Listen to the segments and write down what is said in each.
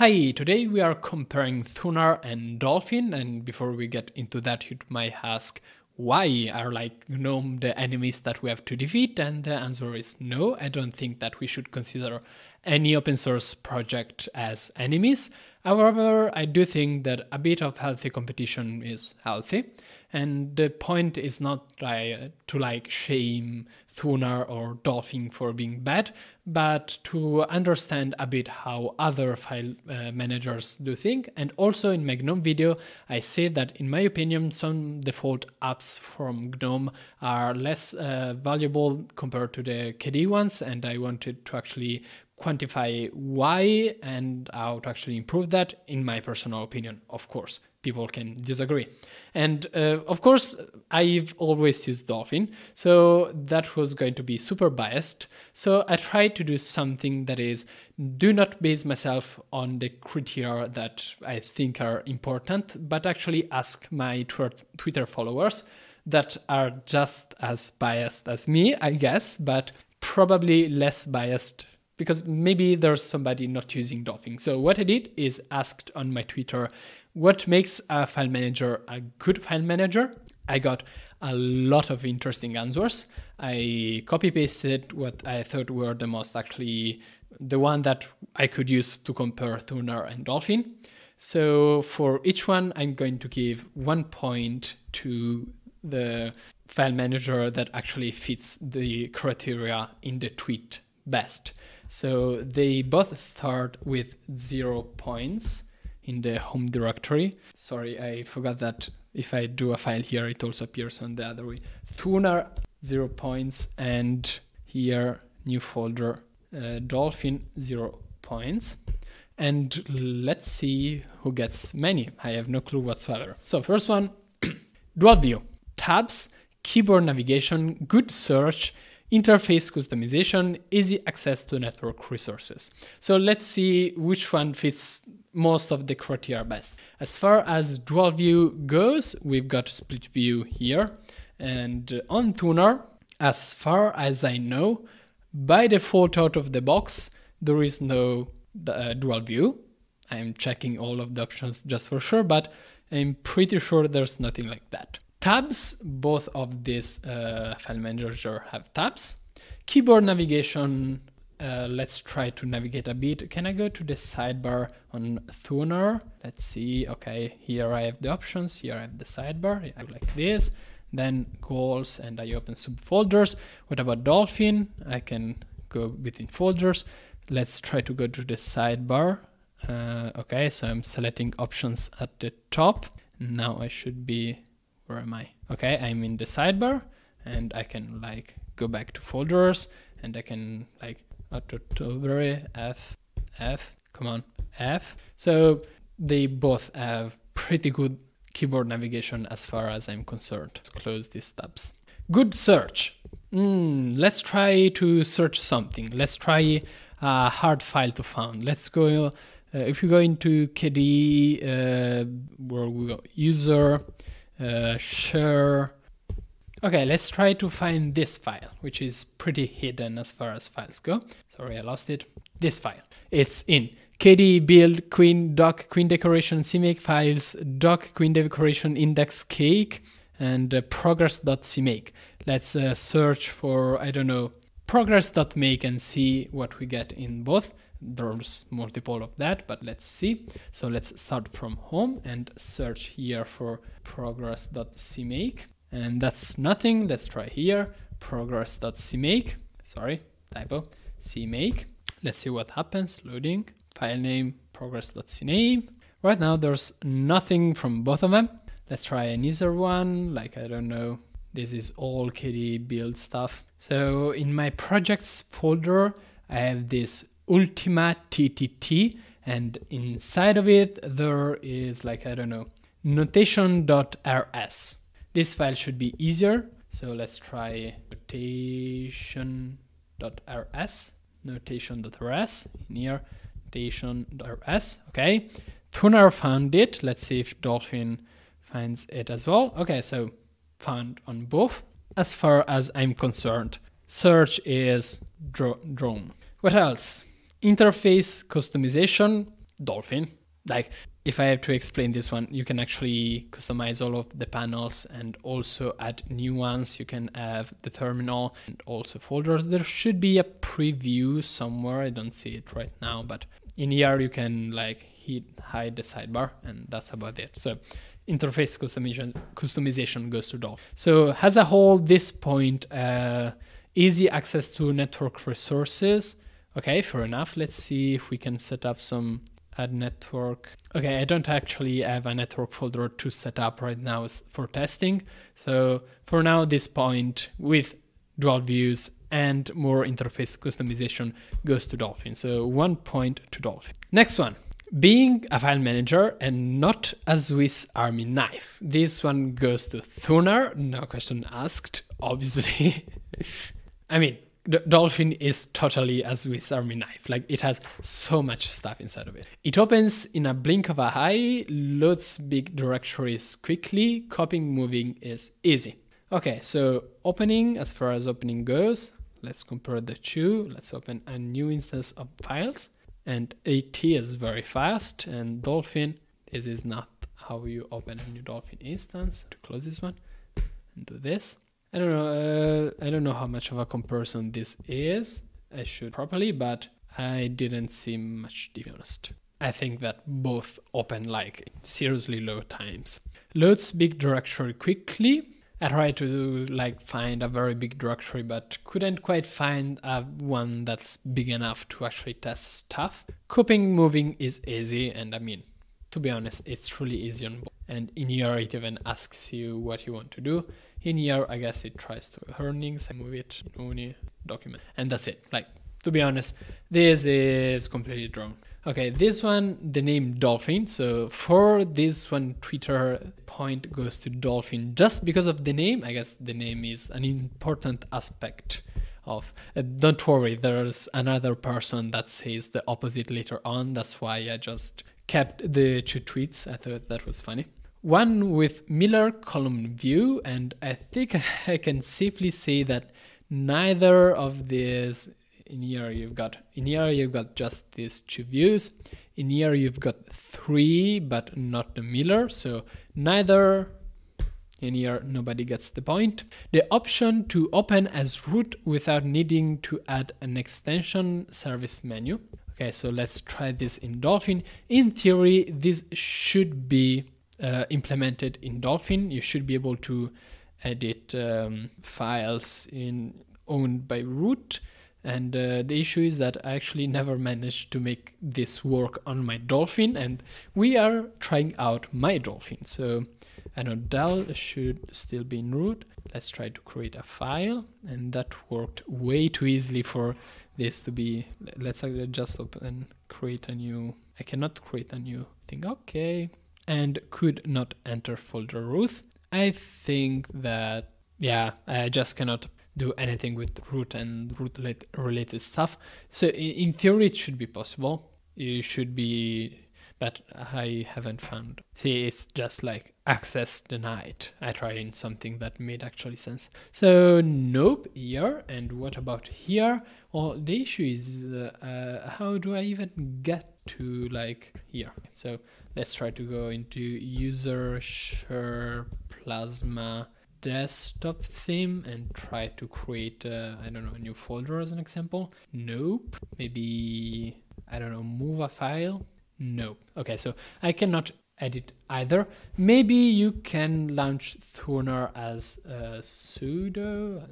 Hi, today we are comparing Thunar and Dolphin, and before we get into that, you might ask why are like GNOME the enemies that we have to defeat? And the answer is no, I don't think that we should consider any open source project as enemies. However, I do think that a bit of healthy competition is healthy, and the point is not like, to like shame Thunar or Dolphin for being bad, but to understand a bit how other file uh, managers do things. And also in my GNOME video, I say that in my opinion, some default apps from GNOME are less uh, valuable compared to the KDE ones, and I wanted to actually quantify why and how to actually improve that in my personal opinion of course people can disagree. And uh, of course i've always used dolphin so that was going to be super biased. So i tried to do something that is do not base myself on the criteria that i think are important but actually ask my twitter followers that are just as biased as me i guess but probably less biased because maybe there's somebody not using Dolphin. So what I did is asked on my Twitter, what makes a file manager a good file manager? I got a lot of interesting answers. I copy pasted what I thought were the most actually the one that I could use to compare Thunar and Dolphin. So for each one, I'm going to give one point to the file manager that actually fits the criteria in the tweet best. So they both start with zero points in the home directory. Sorry, I forgot that if I do a file here, it also appears on the other way. Thunar, zero points, and here, new folder, uh, Dolphin, zero points. And let's see who gets many. I have no clue whatsoever. So first one, dual view, tabs, keyboard navigation, good search, interface customization, easy access to network resources. So let's see which one fits most of the criteria best. As far as dual view goes, we've got split view here. And on Thunar, as far as I know, by default out of the box, there is no uh, dual view. I'm checking all of the options just for sure, but I'm pretty sure there's nothing like that. Tabs, both of these uh, file managers have tabs. Keyboard navigation, uh, let's try to navigate a bit. Can I go to the sidebar on Thunar? Let's see. Okay, here I have the options. Here I have the sidebar. I like this. Then goals and I open subfolders. What about Dolphin? I can go between folders. Let's try to go to the sidebar. Uh, okay, so I'm selecting options at the top. Now I should be where am I? Okay, I'm in the sidebar and I can like go back to folders and I can like October F F come on F. So they both have pretty good keyboard navigation as far as I'm concerned. Let's close these tabs. Good search. Mm, let's try to search something. Let's try a hard file to find. Let's go. Uh, if you go into KDE, uh, where we go, user uh, share. Okay, let's try to find this file, which is pretty hidden as far as files go. Sorry, I lost it. This file. It's in KDE build queen doc queen decoration cmake files doc queen decoration index cake and uh, progress.cmake. Let's uh, search for, I don't know, progress.make and see what we get in both there's multiple of that but let's see. So let's start from home and search here for progress.cmake and that's nothing. Let's try here. progress.cmake sorry typo. Cmake let's see what happens. Loading. File name progress.cname right now there's nothing from both of them. Let's try an easier one. Like i don't know. This is all KDE build stuff. So in my projects folder i have this Ultima TTT, and inside of it there is like, I don't know, notation.rs. This file should be easier, so let's try notation.rs, notation.rs, here, notation.rs, okay. Thunar found it, let's see if Dolphin finds it as well. Okay, so found on both. As far as I'm concerned, search is drone. What else? Interface customization Dolphin. Like, if I have to explain this one, you can actually customize all of the panels and also add new ones. You can have the terminal and also folders. There should be a preview somewhere. I don't see it right now, but in here you can like hit, hide the sidebar and that's about it. So interface customization, customization goes to Dolphin. So as a whole, this point, uh, easy access to network resources. Okay, fair enough. Let's see if we can set up some add network. Okay, I don't actually have a network folder to set up right now for testing. So for now, this point with dual views and more interface customization goes to Dolphin. So one point to Dolphin. Next one, being a file manager and not a Swiss Army knife. This one goes to Thunar, no question asked, obviously. I mean, Dolphin is totally a Swiss Army knife. Like it has so much stuff inside of it. It opens in a blink of an eye, loads big directories quickly, copying moving is easy. Okay, so opening, as far as opening goes, let's compare the two. Let's open a new instance of files. And AT is very fast, and Dolphin, this is not how you open a new Dolphin instance. To close this one and do this. I don't know. Uh, I don't know how much of a comparison this is. I should properly, but I didn't see much. To be honest, I think that both open like seriously low times. Loads big directory quickly. I tried to like find a very big directory, but couldn't quite find a one that's big enough to actually test stuff. Copying moving is easy, and I mean, to be honest, it's really easy on both. And in here, it even asks you what you want to do. In here, I guess it tries to earnings and move it in document. And that's it. Like, to be honest, this is completely wrong. Okay, this one, the name Dolphin. So for this one, Twitter point goes to Dolphin just because of the name. I guess the name is an important aspect of. Uh, don't worry, there's another person that says the opposite later on. That's why I just kept the two tweets. I thought that was funny one with Miller column view, and I think I can safely say that neither of these in here you've got in here you've got just these two views. In here you've got three, but not the Miller, so neither in here nobody gets the point. The option to open as root without needing to add an extension service menu. Okay, so let's try this in Dolphin. In theory, this should be uh, implemented in Dolphin. You should be able to edit um, files in owned by root. And uh, the issue is that I actually never managed to make this work on my Dolphin, and we are trying out my Dolphin. So I know del should still be in root. Let's try to create a file, and that worked way too easily for this to be. Let's just open and create a new. I cannot create a new thing. Okay, and could not enter folder root. I think that, yeah, I just cannot do anything with root and root related stuff. So in theory, it should be possible. You should be, but I haven't found. See, it's just like access denied. I tried in something that made actually sense. So nope here. And what about here? Well, the issue is uh, uh, how do I even get to like here? So let's try to go into user share plasma desktop theme and try to create uh, I don't know a new folder as an example nope maybe I don't know move a file nope. Okay so I cannot edit either. Maybe you can launch Thunar as a sudo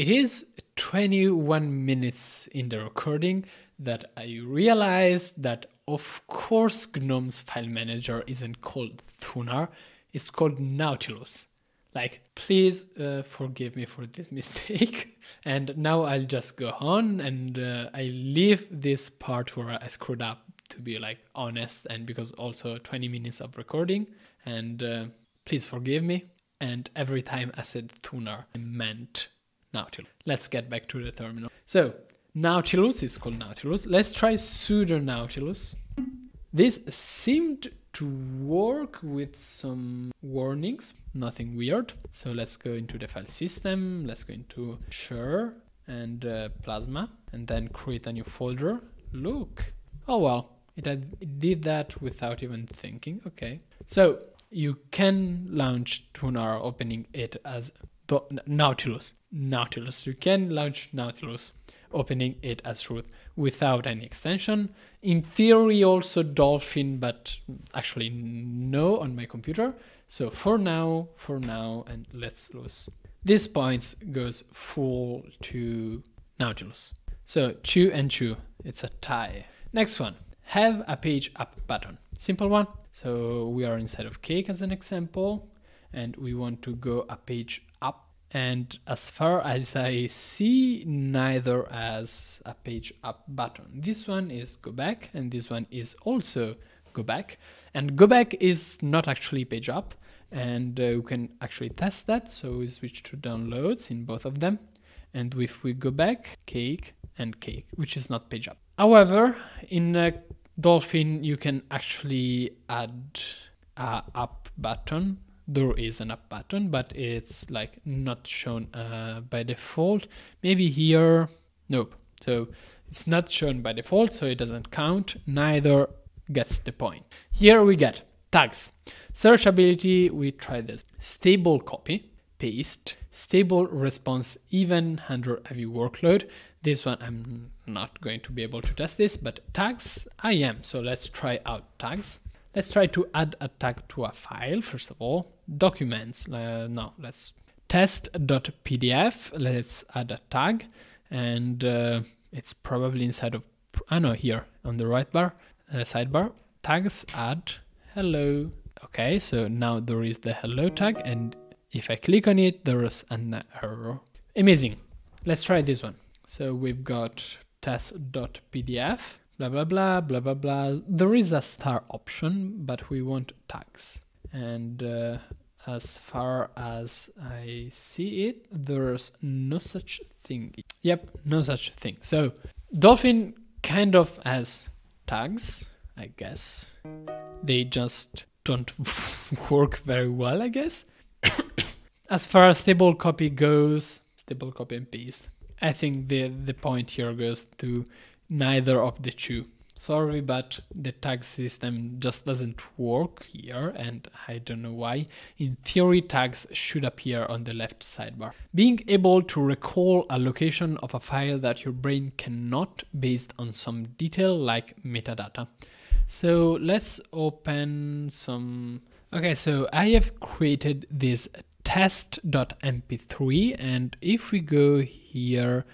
it is 21 minutes in the recording that I realized that of course GNOME's file manager isn't called Thunar, it's called Nautilus. Like, please uh, forgive me for this mistake. and now I'll just go on and uh, I leave this part where I screwed up to be like honest and because also 20 minutes of recording. And uh, please forgive me. And every time I said Thunar I meant Nautilus. Let's get back to the terminal. So Nautilus is called Nautilus. Let's try sudo Nautilus. This seemed to work with some warnings, nothing weird. So let's go into the file system, let's go into share and uh, plasma and then create a new folder. look. Oh well, it, had, it did that without even thinking. Okay. So you can launch Thunar opening it as Nautilus. Nautilus. You can launch Nautilus opening it as root without any extension. In theory, also Dolphin, but actually no on my computer. So for now, for now, and let's lose. This points goes full to Nautilus. So two and two, it's a tie. Next one, have a page up button. Simple one. So we are inside of cake as an example, and we want to go a page. And as far as I see, neither as a page up button. This one is go back, and this one is also go back. And go back is not actually page up, and uh, we can actually test that. So we switch to downloads in both of them. And if we go back, cake and cake, which is not page up. However, in uh, Dolphin, you can actually add a up button. There is an up button, but it's like not shown uh, by default. Maybe here, nope. So it's not shown by default, so it doesn't count. Neither gets the point. Here we get tags. Searchability, we try this. Stable copy, paste, stable response even under heavy workload. This one I'm not going to be able to test this, but tags I am. So let's try out tags. Let's try to add a tag to a file first of all. Documents, uh, no, let's test.pdf. Let's add a tag and uh, it's probably inside of, I know here on the right bar, uh, sidebar, tags add hello. Okay, so now there is the hello tag and if I click on it, there is an error. Amazing. Let's try this one. So we've got test.pdf, blah, blah, blah, blah, blah, blah. There is a star option, but we want tags. And uh, as far as I see it, there's no such thing. Yep, no such thing. So Dolphin kind of has tags, I guess. They just don't work very well, I guess. as far as stable copy goes, stable copy and paste. I think the the point here goes to neither of the two. Sorry, but the tag system just doesn't work here, and I don't know why. In theory, tags should appear on the left sidebar. Being able to recall a location of a file that your brain cannot based on some detail like metadata. So let's open some. Okay, so I have created this test.mp3 and if we go here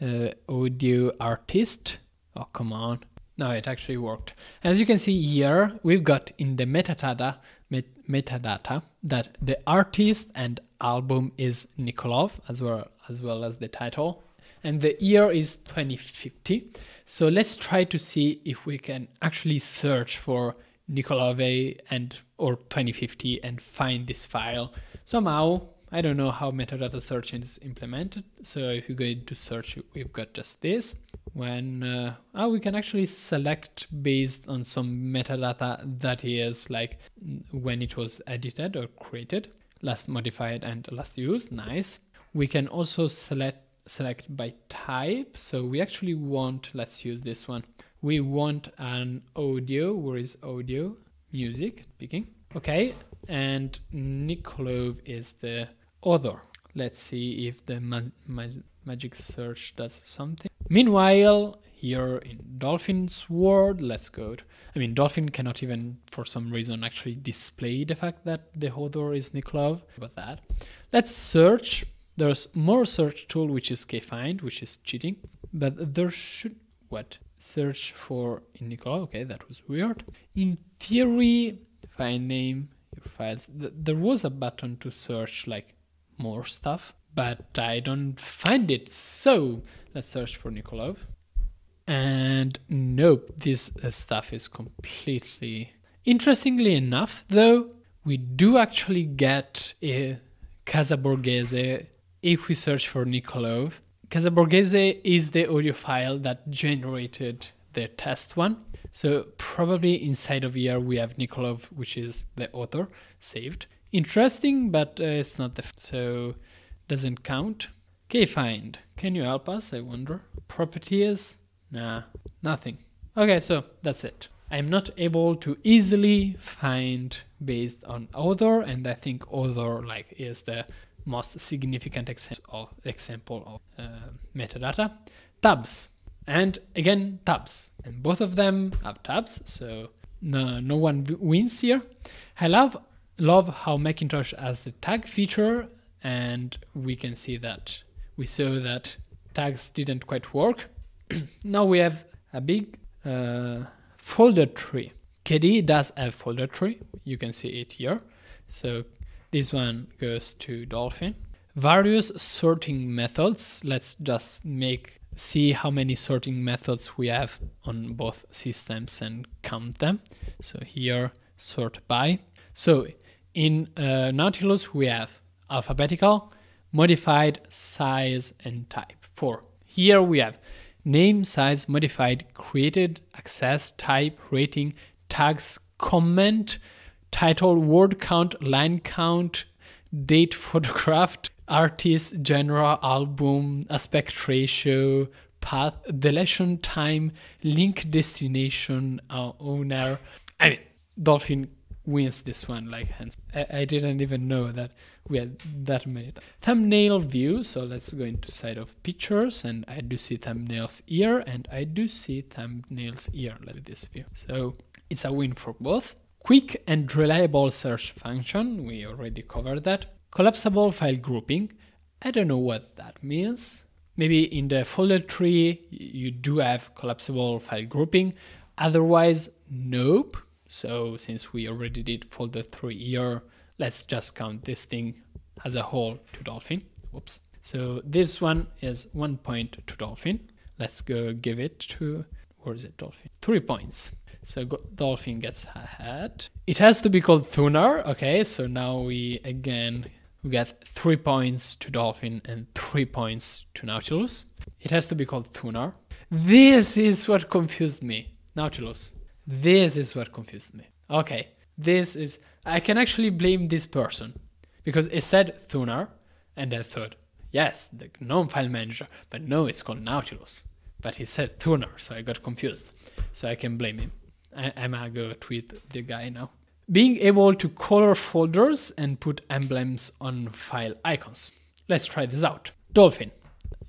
uh, audio artist oh come on. No it actually worked. As you can see here we've got in the metadata met metadata that the artist and album is Niccolove as well as well as the title. And the year is 2050 so let's try to see if we can actually search for Niccolove and or 2050 and find this file. Somehow I don't know how metadata search is implemented. So if you go into search, we've got just this. When uh, oh, we can actually select based on some metadata that is like when it was edited or created, last modified and last used. Nice. We can also select select by type. So we actually want, let's use this one. We want an audio. Where is audio? Music, speaking. Okay, and Niccolove is the other. Let's see if the magic search does something. Meanwhile, here in Dolphin's world, let's go. To, I mean, Dolphin cannot even, for some reason, actually display the fact that the author is Niccolove. About that, let's search. There's more search tool which is kfind, which is cheating, but there should what search for in Niccolove. Okay, that was weird. In theory, find name your files. Th there was a button to search like more stuff, but I don't find it. So let's search for Niccolove. And nope, this uh, stuff is completely. Interestingly enough, though, we do actually get a Casa Borghese if we search for Niccolove. Casa Borghese is the audio file that generated the test one. So probably inside of here we have Niccolove, which is the author, saved. Interesting, but uh, it's not the so doesn't count. Okay, find. Can you help us? I wonder. Properties? Nah, nothing. Okay, so that's it. I'm not able to easily find based on author, and I think author like is the most significant of, example of uh, metadata. Tabs, and again tabs, and both of them have tabs, so no, no one wins here. I love love how Macintosh has the tag feature, and we can see that we saw that tags didn't quite work. now we have a big uh, folder tree. KDE does have folder tree. You can see it here. So this one goes to Dolphin. Various sorting methods. Let's just make see how many sorting methods we have on both systems and count them. So here sort by. So in uh, Nautilus we have alphabetical, modified, size, and type. For here we have name, size, modified, created, access, type, rating, tags, comment, title, word count, line count, date photographed, artist, genre, album, aspect ratio, path, deletion time, link destination, uh, owner. I mean, Dolphin wins this one like. I, I, didn't even know that we had that many. Thumbnail view, so let's go into side of pictures and I do see thumbnails here and I do see thumbnails here, like this view. So it's a win for both. Quick and reliable search function, we already covered that. Collapsible file grouping, I don't know what that means. Maybe in the folder tree you do have collapsible file grouping, otherwise nope so since we already did folder 3 here, let's just count this thing as a whole to Dolphin. Whoops. So this one is one point to Dolphin. Let's go give it to, where is it, Dolphin? Three points. So Dolphin gets ahead. It has to be called Thunar. Okay, so now we again we get three points to Dolphin and three points to Nautilus. It has to be called Thunar. This is what confused me. Nautilus. This is what confused me. Okay, this is. I can actually blame this person because it said Thunar, and I thought, yes, the GNOME file manager, but no, it's called Nautilus. But he said Thunar, so I got confused. So I can blame him. I, I'm gonna go tweet the guy now. Being able to color folders and put emblems on file icons. Let's try this out. Dolphin.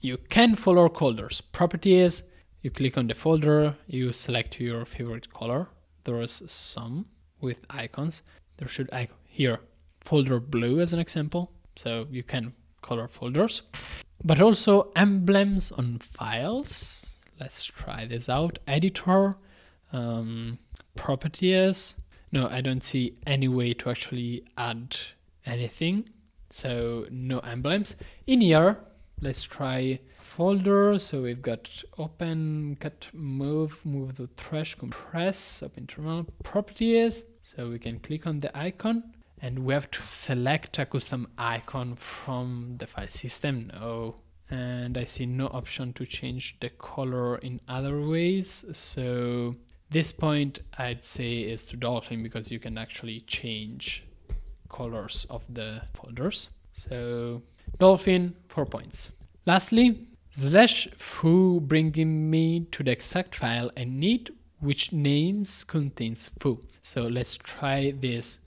You can follow folders. Properties, you click on the folder, you select your favorite color. There is some with icons. There should icon here folder blue as an example. So you can color folders, but also emblems on files. Let's try this out. Editor, um, properties. No, I don't see any way to actually add anything. So no emblems. In here, let's try folder. So we've got open, cut, move, move the trash, compress, open terminal properties. So we can click on the icon and we have to select a custom icon from the file system. No. And I see no option to change the color in other ways. So this point I'd say is to Dolphin because you can actually change colors of the folders. So Dolphin, four points. Lastly, slash foo bringing me to the exact file I need which names contains foo. So let's try this.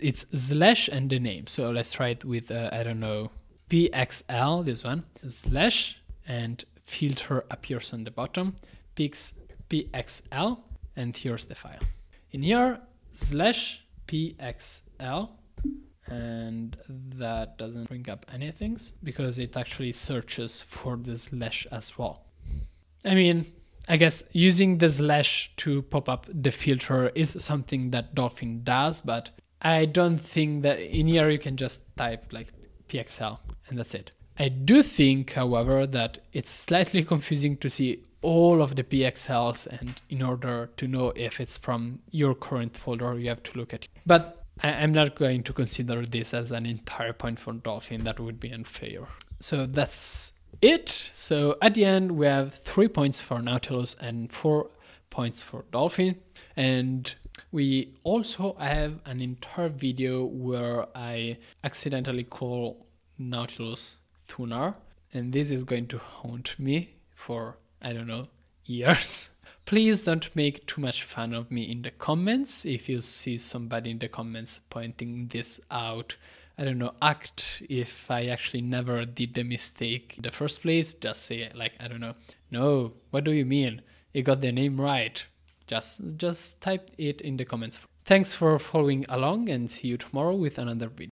It's slash and the name. So let's try it with, uh, I don't know, pxl, this one, slash, and filter appears on the bottom, pix pxl, and here's the file. In here, slash pxl, and that doesn't bring up anything because it actually searches for the slash as well. I mean, I guess using the slash to pop up the filter is something that Dolphin does, but I don't think that in here you can just type like pxl and that's it. I do think, however, that it's slightly confusing to see all of the pxls and in order to know if it's from your current folder you have to look at it. But I, am not going to consider this as an entire point for Dolphin, that would be unfair. So that's it. So at the end, we have three points for Nautilus and four points for Dolphin. And we also have an entire video where I accidentally call Nautilus Thunar. And this is going to haunt me for, I don't know, years Please don't make too much fun of me in the comments. If you see somebody in the comments pointing this out, I don't know, act if I actually never did the mistake in the first place. Just say like, I don't know, no, what do you mean? You got the name right. Just, just type it in the comments. Thanks for following along and see you tomorrow with another video.